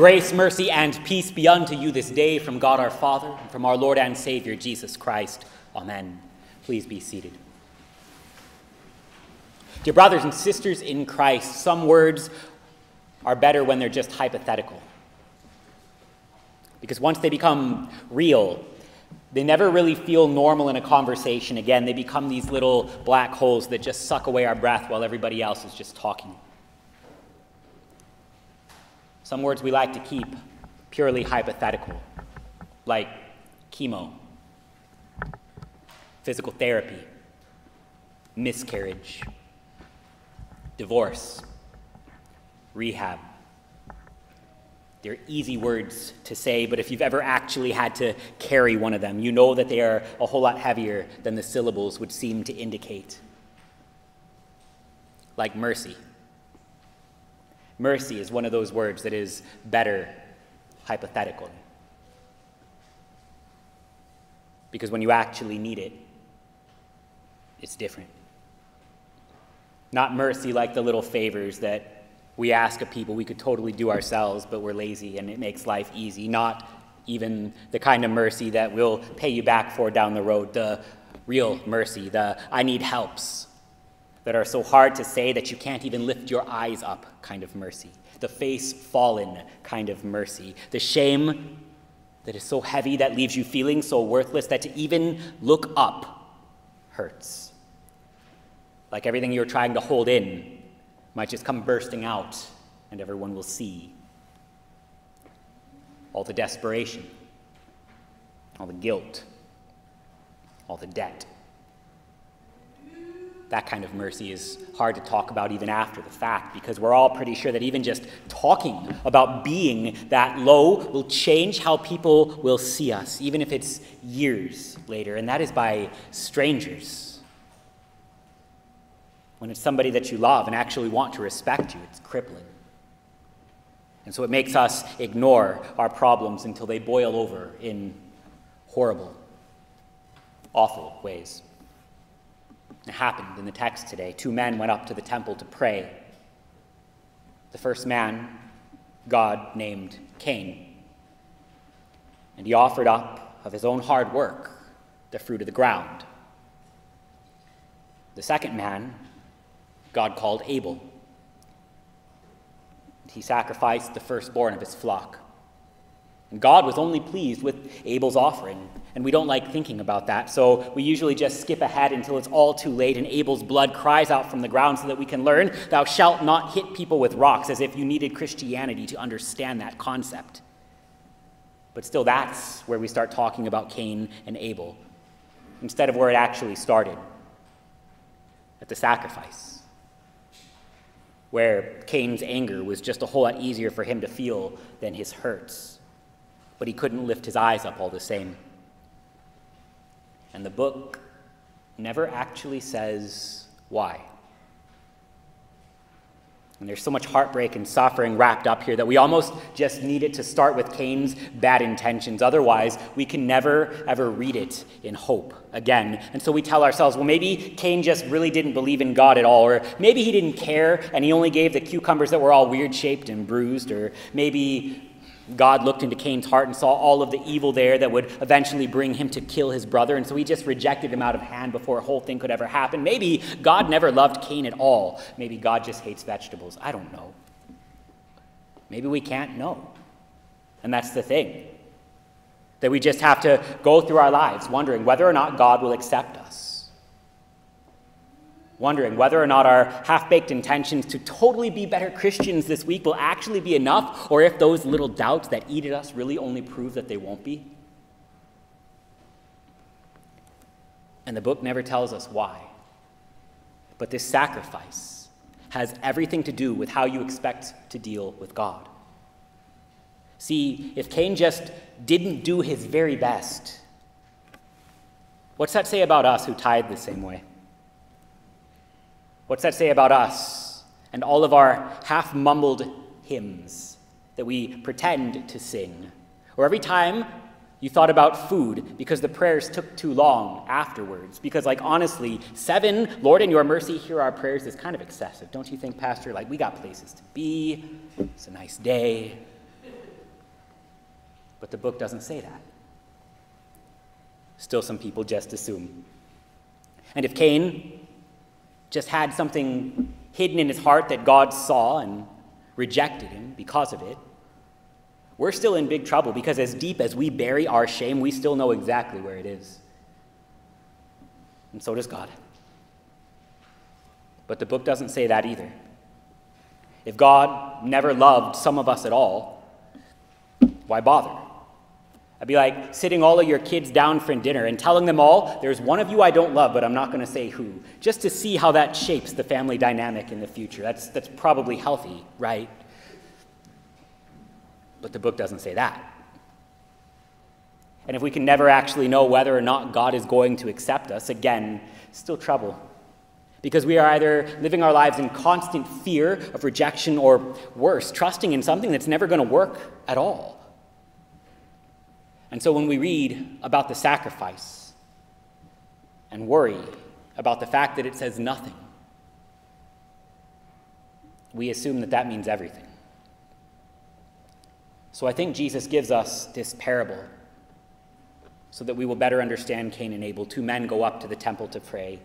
Grace, mercy, and peace be unto you this day from God our Father and from our Lord and Savior Jesus Christ. Amen. Please be seated. Dear brothers and sisters in Christ, some words are better when they're just hypothetical. Because once they become real, they never really feel normal in a conversation again. They become these little black holes that just suck away our breath while everybody else is just talking. Some words we like to keep purely hypothetical, like chemo, physical therapy, miscarriage, divorce, rehab. They're easy words to say, but if you've ever actually had to carry one of them, you know that they are a whole lot heavier than the syllables would seem to indicate. Like mercy. Mercy is one of those words that is better hypothetical. Because when you actually need it, it's different. Not mercy like the little favors that we ask of people we could totally do ourselves, but we're lazy and it makes life easy. Not even the kind of mercy that we'll pay you back for down the road, the real mercy, the I need helps that are so hard to say that you can't even lift your eyes up kind of mercy, the face fallen kind of mercy, the shame that is so heavy that leaves you feeling so worthless that to even look up hurts. Like everything you're trying to hold in might just come bursting out and everyone will see. All the desperation, all the guilt, all the debt. That kind of mercy is hard to talk about even after the fact because we're all pretty sure that even just talking about being that low will change how people will see us, even if it's years later, and that is by strangers. When it's somebody that you love and actually want to respect you, it's crippling. And so it makes us ignore our problems until they boil over in horrible, awful ways. It happened in the text today. Two men went up to the temple to pray. The first man, God named Cain. And he offered up of his own hard work the fruit of the ground. The second man, God called Abel. He sacrificed the firstborn of his flock. And God was only pleased with Abel's offering. And we don't like thinking about that, so we usually just skip ahead until it's all too late and Abel's blood cries out from the ground so that we can learn, Thou shalt not hit people with rocks, as if you needed Christianity to understand that concept. But still, that's where we start talking about Cain and Abel, instead of where it actually started at the sacrifice, where Cain's anger was just a whole lot easier for him to feel than his hurts but he couldn't lift his eyes up all the same. And the book never actually says why. And there's so much heartbreak and suffering wrapped up here that we almost just need it to start with Cain's bad intentions. Otherwise, we can never, ever read it in hope again. And so we tell ourselves, well, maybe Cain just really didn't believe in God at all, or maybe he didn't care and he only gave the cucumbers that were all weird shaped and bruised, or maybe God looked into Cain's heart and saw all of the evil there that would eventually bring him to kill his brother, and so he just rejected him out of hand before a whole thing could ever happen. Maybe God never loved Cain at all. Maybe God just hates vegetables. I don't know. Maybe we can't know. And that's the thing. That we just have to go through our lives wondering whether or not God will accept us wondering whether or not our half baked intentions to totally be better Christians this week will actually be enough, or if those little doubts that eat at us really only prove that they won't be. And the book never tells us why. But this sacrifice has everything to do with how you expect to deal with God. See, if Cain just didn't do his very best, what's that say about us who tied the same way? What's that say about us and all of our half mumbled hymns that we pretend to sing? Or every time you thought about food because the prayers took too long afterwards. Because, like, honestly, seven, Lord, in your mercy, hear our prayers is kind of excessive. Don't you think, Pastor? Like, we got places to be. It's a nice day. But the book doesn't say that. Still, some people just assume. And if Cain just had something hidden in his heart that God saw and rejected him because of it, we're still in big trouble because as deep as we bury our shame, we still know exactly where it is. And so does God. But the book doesn't say that either. If God never loved some of us at all, why bother? I'd be like sitting all of your kids down for dinner and telling them all, there's one of you I don't love, but I'm not going to say who, just to see how that shapes the family dynamic in the future. That's, that's probably healthy, right? But the book doesn't say that. And if we can never actually know whether or not God is going to accept us, again, still trouble. Because we are either living our lives in constant fear of rejection or worse, trusting in something that's never going to work at all. And so when we read about the sacrifice and worry about the fact that it says nothing, we assume that that means everything. So I think Jesus gives us this parable so that we will better understand Cain and Abel. Two men go up to the temple to pray.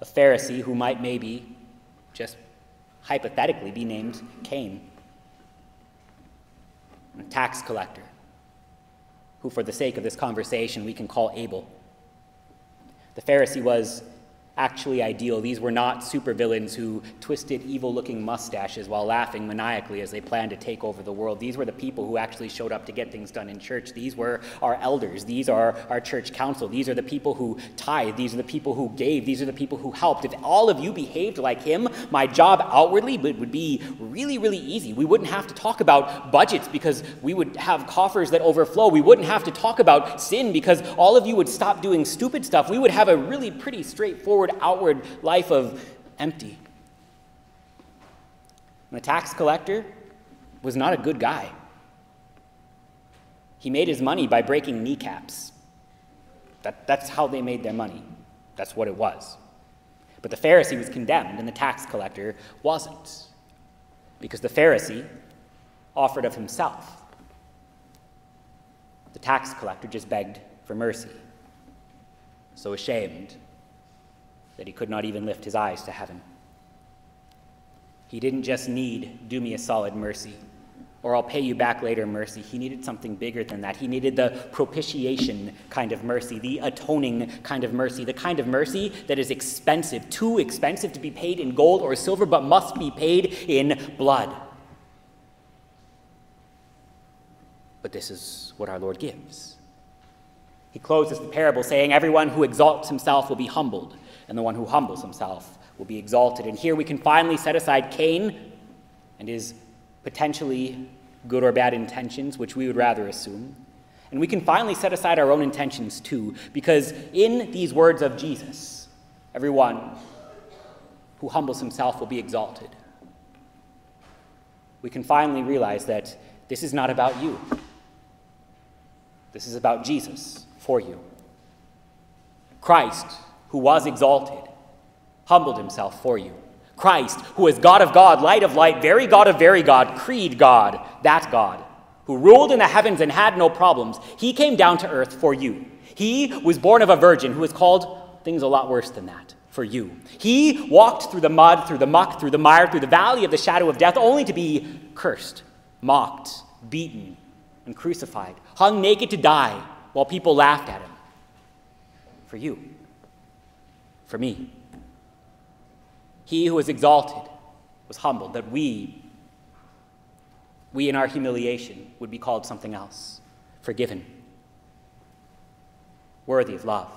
A Pharisee who might maybe just hypothetically be named Cain, a tax collector who, for the sake of this conversation, we can call Abel. The Pharisee was actually ideal. These were not supervillains who twisted evil looking mustaches while laughing maniacally as they planned to take over the world. These were the people who actually showed up to get things done in church. These were our elders. These are our church council. These are the people who tithe. These are the people who gave. These are the people who helped. If all of you behaved like him, my job outwardly would be really, really easy. We wouldn't have to talk about budgets because we would have coffers that overflow. We wouldn't have to talk about sin because all of you would stop doing stupid stuff. We would have a really pretty straightforward outward life of empty. And the tax collector was not a good guy. He made his money by breaking kneecaps. That, that's how they made their money. That's what it was. But the Pharisee was condemned, and the tax collector wasn't. Because the Pharisee offered of himself. The tax collector just begged for mercy. So ashamed, that he could not even lift his eyes to heaven. He didn't just need, do me a solid mercy, or I'll pay you back later mercy. He needed something bigger than that. He needed the propitiation kind of mercy, the atoning kind of mercy, the kind of mercy that is expensive, too expensive to be paid in gold or silver, but must be paid in blood. But this is what our Lord gives. He closes the parable saying, Everyone who exalts himself will be humbled, and the one who humbles himself will be exalted. And here we can finally set aside Cain and his potentially good or bad intentions, which we would rather assume. And we can finally set aside our own intentions too, because in these words of Jesus, everyone who humbles himself will be exalted. We can finally realize that this is not about you. This is about Jesus for you. Christ who was exalted, humbled himself for you. Christ, who is God of God, light of light, very God of very God, creed God, that God, who ruled in the heavens and had no problems, he came down to earth for you. He was born of a virgin who was called things a lot worse than that for you. He walked through the mud, through the muck, through the mire, through the valley of the shadow of death, only to be cursed, mocked, beaten, and crucified, hung naked to die while people laughed at him. For you for me. He who was exalted was humbled, that we, we in our humiliation, would be called something else forgiven, worthy of love,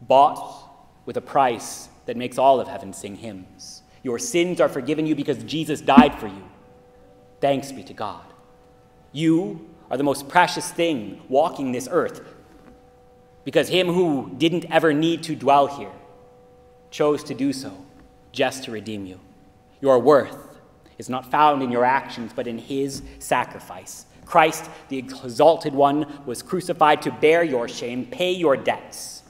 bought with a price that makes all of heaven sing hymns. Your sins are forgiven you because Jesus died for you. Thanks be to God. You are the most precious thing walking this earth because him who didn't ever need to dwell here chose to do so just to redeem you. Your worth is not found in your actions, but in his sacrifice. Christ, the exalted one, was crucified to bear your shame, pay your debts,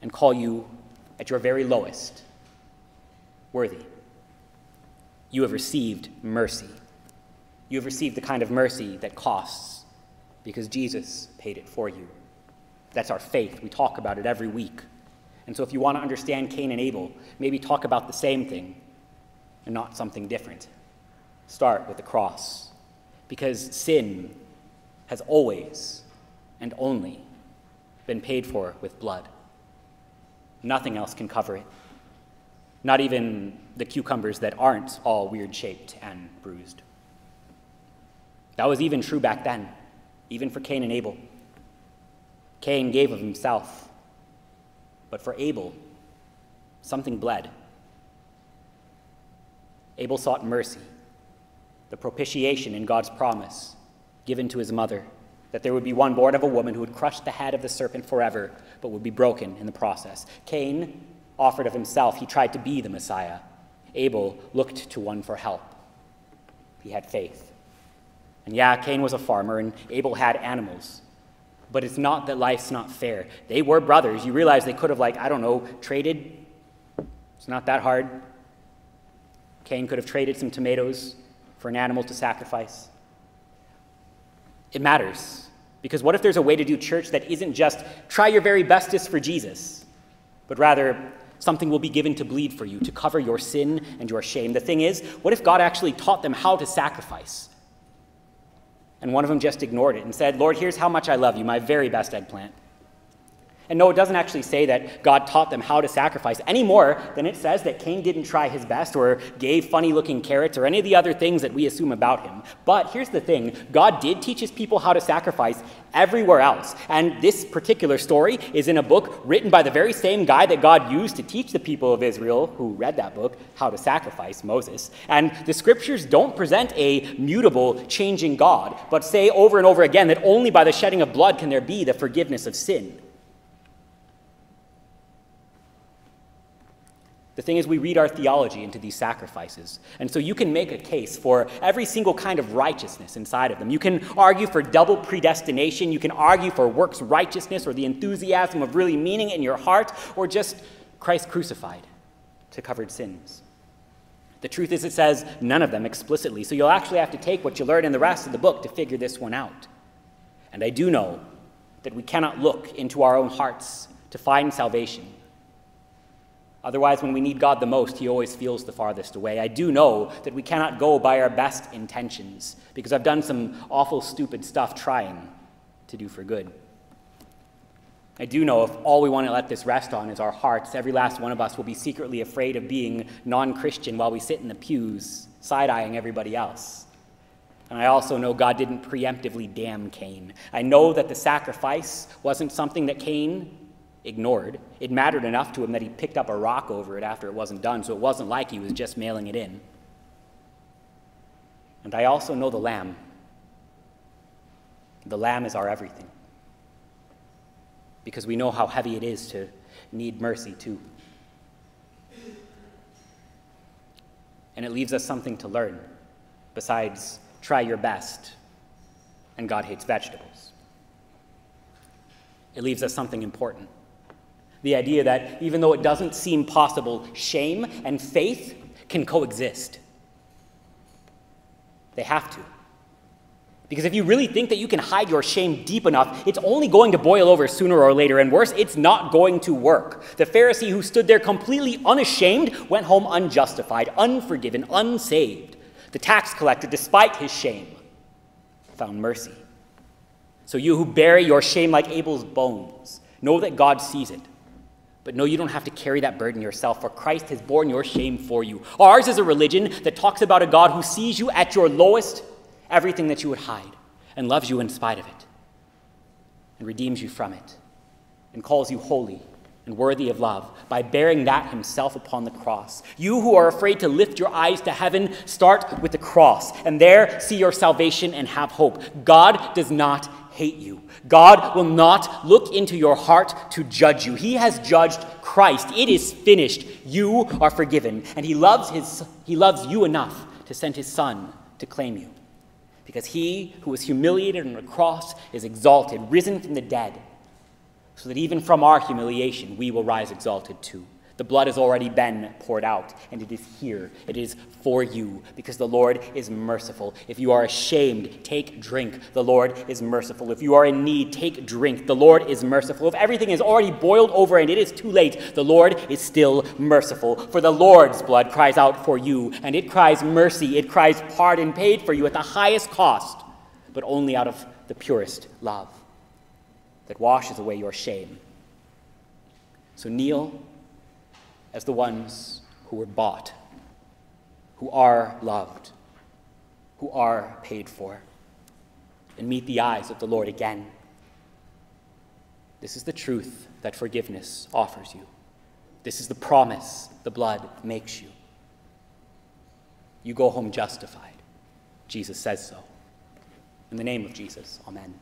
and call you at your very lowest worthy. You have received mercy. You have received the kind of mercy that costs because Jesus paid it for you. That's our faith. We talk about it every week. And so, if you want to understand Cain and Abel, maybe talk about the same thing and not something different. Start with the cross. Because sin has always and only been paid for with blood. Nothing else can cover it. Not even the cucumbers that aren't all weird shaped and bruised. That was even true back then, even for Cain and Abel. Cain gave of himself, but for Abel, something bled. Abel sought mercy, the propitiation in God's promise given to his mother, that there would be one born of a woman who would crush the head of the serpent forever, but would be broken in the process. Cain offered of himself, he tried to be the Messiah. Abel looked to one for help. He had faith. And yeah, Cain was a farmer, and Abel had animals. But it's not that life's not fair. They were brothers. You realize they could have, like, I don't know, traded. It's not that hard. Cain could have traded some tomatoes for an animal to sacrifice. It matters. Because what if there's a way to do church that isn't just try your very bestest for Jesus, but rather something will be given to bleed for you, to cover your sin and your shame? The thing is, what if God actually taught them how to sacrifice? And one of them just ignored it and said, Lord, here's how much I love you, my very best eggplant. And no, it doesn't actually say that God taught them how to sacrifice any more than it says that Cain didn't try his best or gave funny looking carrots or any of the other things that we assume about him. But here's the thing God did teach his people how to sacrifice everywhere else. And this particular story is in a book written by the very same guy that God used to teach the people of Israel who read that book how to sacrifice Moses. And the scriptures don't present a mutable, changing God, but say over and over again that only by the shedding of blood can there be the forgiveness of sin. The thing is, we read our theology into these sacrifices. And so you can make a case for every single kind of righteousness inside of them. You can argue for double predestination. You can argue for works righteousness or the enthusiasm of really meaning in your heart, or just Christ crucified to covered sins. The truth is, it says none of them explicitly. So you'll actually have to take what you learn in the rest of the book to figure this one out. And I do know that we cannot look into our own hearts to find salvation. Otherwise, when we need God the most, He always feels the farthest away. I do know that we cannot go by our best intentions because I've done some awful, stupid stuff trying to do for good. I do know if all we want to let this rest on is our hearts, every last one of us will be secretly afraid of being non Christian while we sit in the pews, side eyeing everybody else. And I also know God didn't preemptively damn Cain. I know that the sacrifice wasn't something that Cain ignored. It mattered enough to him that he picked up a rock over it after it wasn't done, so it wasn't like he was just mailing it in. And I also know the Lamb. The Lamb is our everything. Because we know how heavy it is to need mercy, too. And it leaves us something to learn besides try your best and God hates vegetables. It leaves us something important the idea that even though it doesn't seem possible, shame and faith can coexist. They have to. Because if you really think that you can hide your shame deep enough, it's only going to boil over sooner or later, and worse, it's not going to work. The Pharisee who stood there completely unashamed went home unjustified, unforgiven, unsaved. The tax collector, despite his shame, found mercy. So you who bury your shame like Abel's bones, know that God sees it. But no, you don't have to carry that burden yourself, for Christ has borne your shame for you. Ours is a religion that talks about a God who sees you at your lowest, everything that you would hide, and loves you in spite of it, and redeems you from it, and calls you holy and worthy of love by bearing that himself upon the cross. You who are afraid to lift your eyes to heaven, start with the cross, and there see your salvation and have hope. God does not hate you. God will not look into your heart to judge you. He has judged Christ. It is finished. You are forgiven. And he loves, his, he loves you enough to send his son to claim you. Because he who was humiliated on the cross is exalted, risen from the dead, so that even from our humiliation we will rise exalted too. The blood has already been poured out, and it is here. It is for you, because the Lord is merciful. If you are ashamed, take drink. The Lord is merciful. If you are in need, take drink. The Lord is merciful. If everything is already boiled over and it is too late, the Lord is still merciful. For the Lord's blood cries out for you, and it cries mercy. It cries pardon paid for you at the highest cost, but only out of the purest love that washes away your shame. So kneel as the ones who were bought, who are loved, who are paid for, and meet the eyes of the Lord again. This is the truth that forgiveness offers you. This is the promise the blood makes you. You go home justified. Jesus says so. In the name of Jesus, amen.